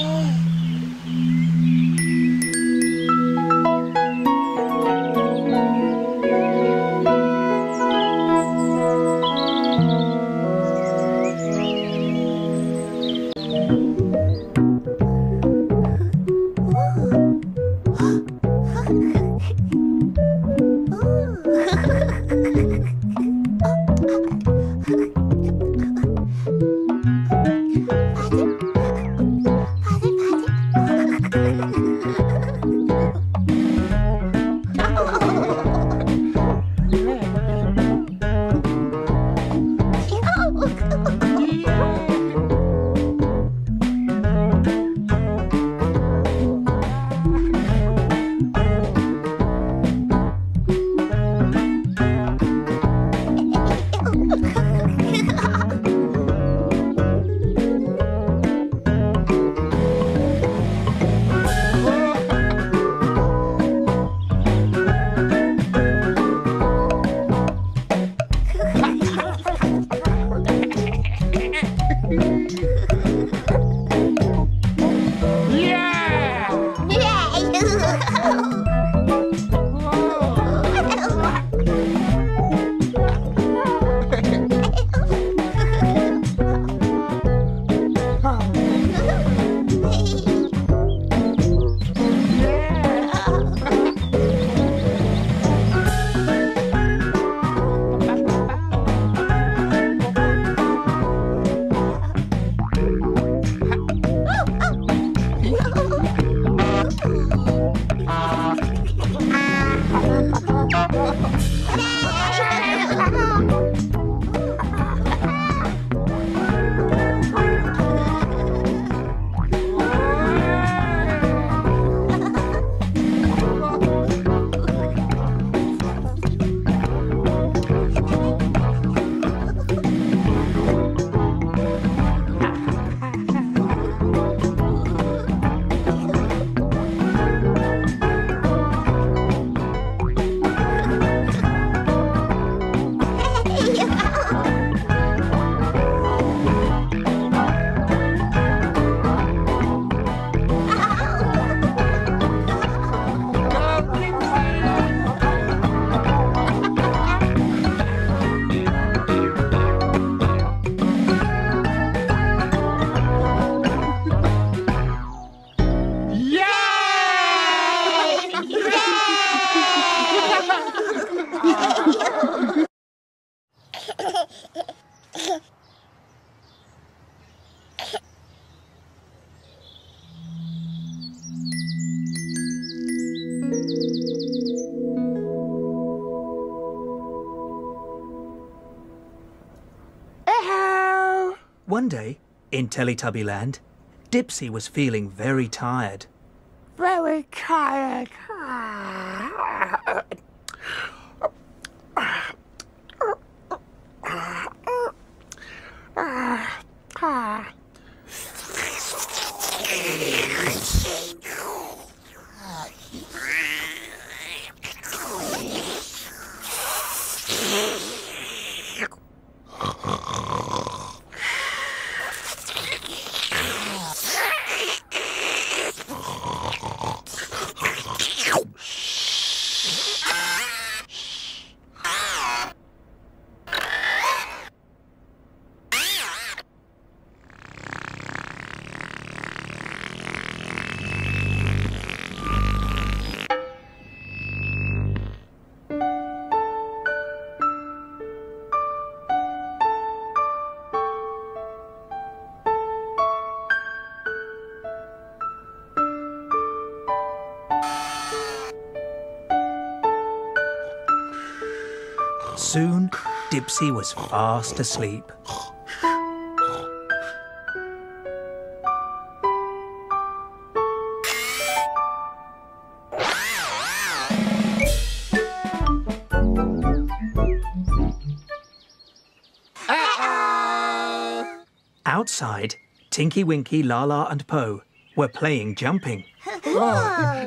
Oh. One day, in Teletubbyland, Dipsy was feeling very tired. Very tired. Soon, Dipsy was fast asleep. Outside, Tinky Winky, Laa-Laa and Po were playing jumping. Oh,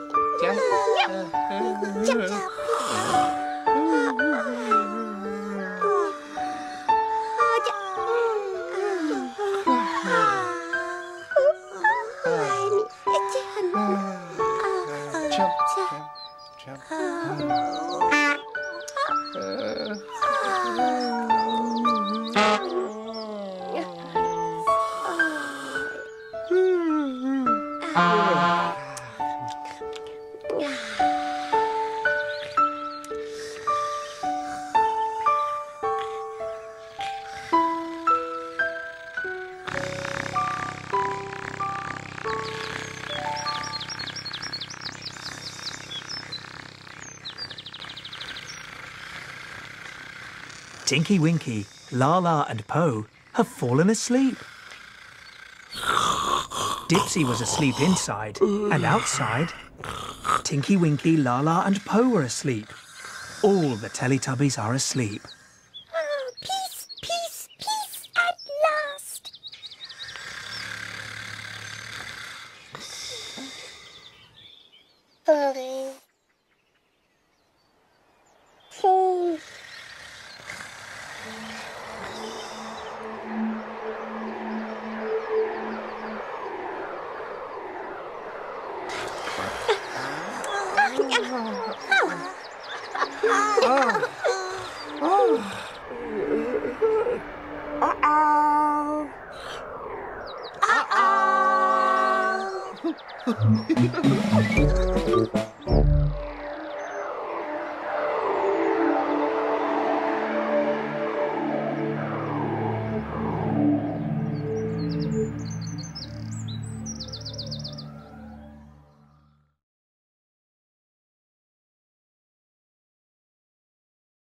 자. 자. Tinky Winky, Laa-Laa and Po have fallen asleep. Dipsy was asleep inside and outside. Tinky Winky, Laa-Laa and Po were asleep. All the Teletubbies are asleep.